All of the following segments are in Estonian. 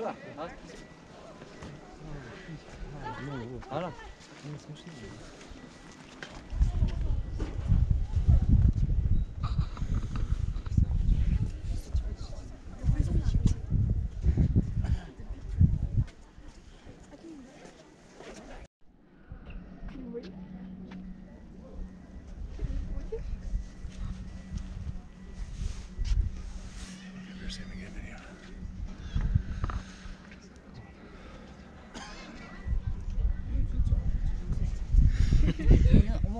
好。了，好了。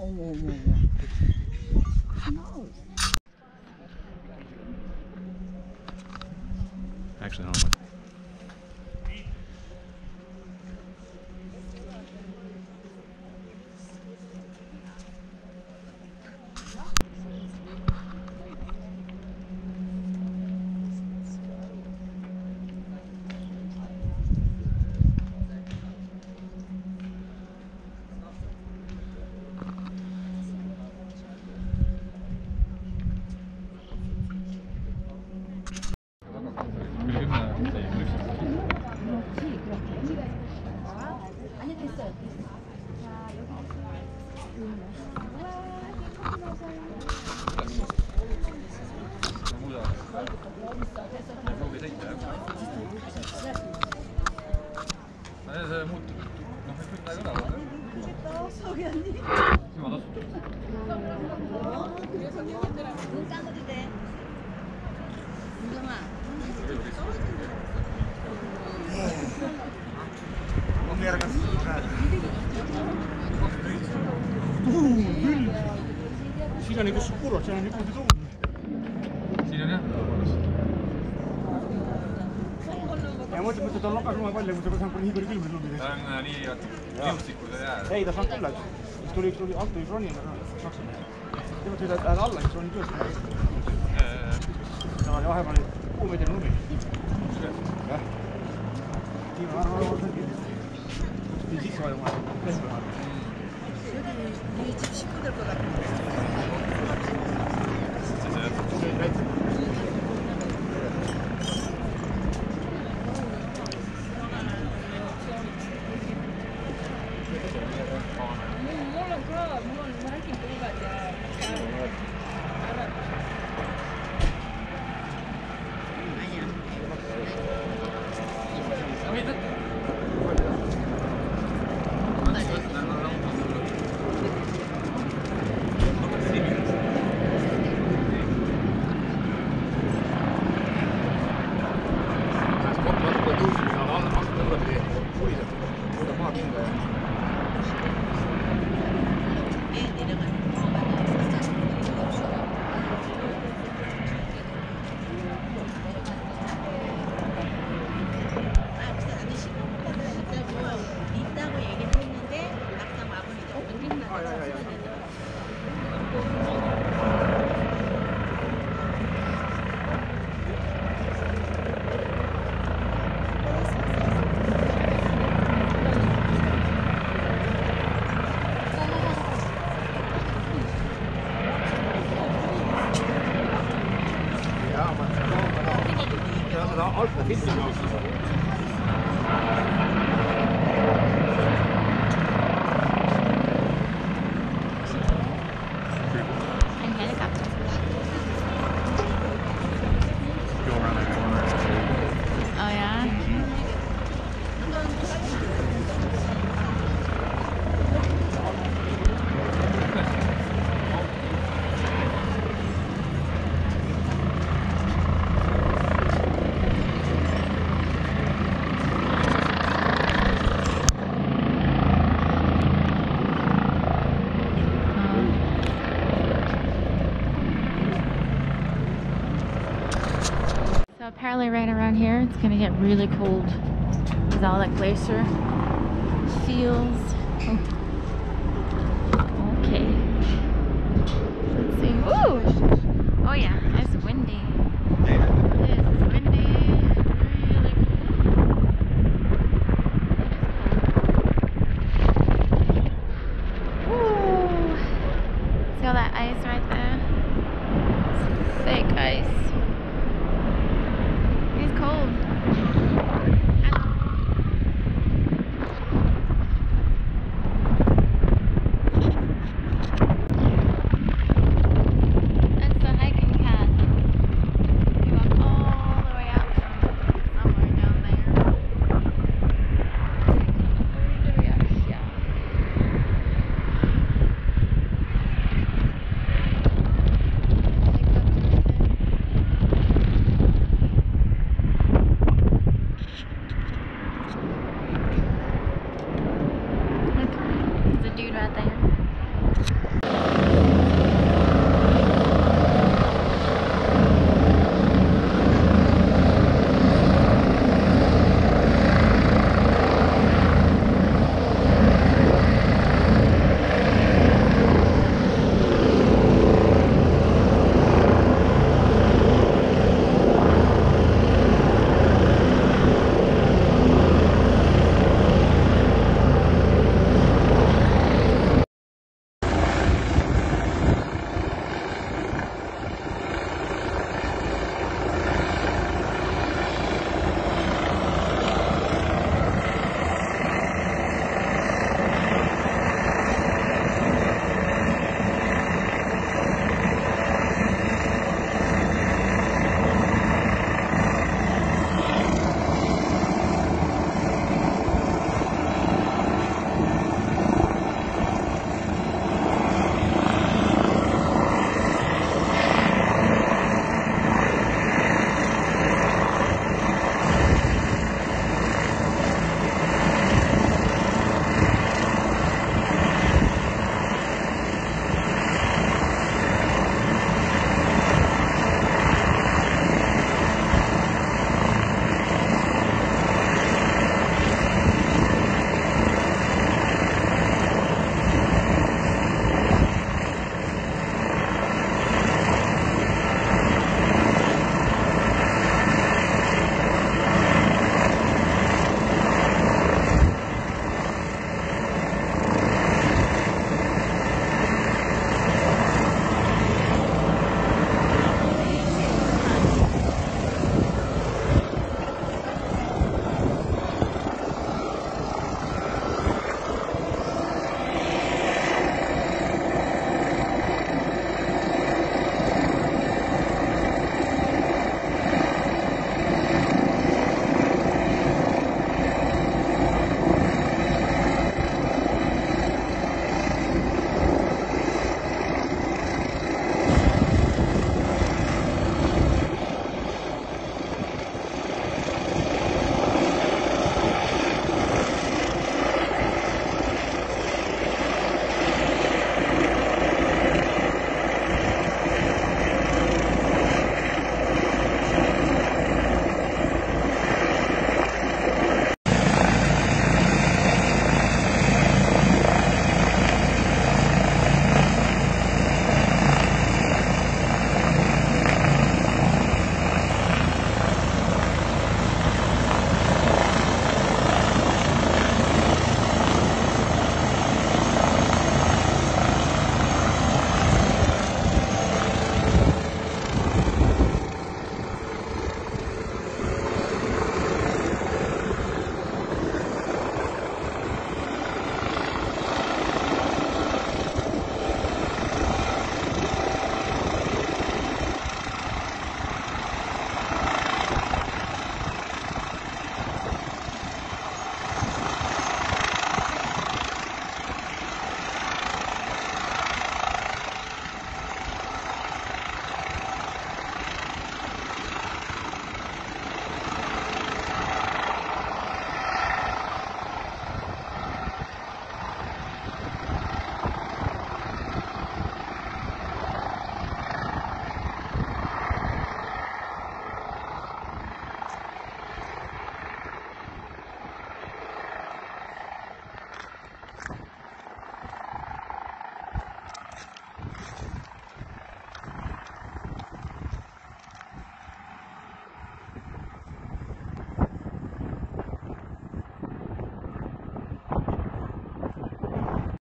oh, oh, oh. 시간이 그 숙고를 어쩌나 했고 mõtlesin, mõtlesin, et on lokas lumepall ja kui sa peaks nagu nii kõrge külm lund ei tee. ta on äh, nii kiustikud ei jää. ei, ta saab küll, eks. siis tuli üks, tuli alt tuli ronima, saksamees. tema ütles, et lähed alla, siis ronin töösse. ja vahepeal oli kuumeetrine lumi. jah. siin on arv, arv, arv. pidin sisse vajuma, pehme vajuma. see oli nii tipsikudel kodakondsus. Apparently right around here it's gonna get really cold with all that glacier feels. Okay. Oh.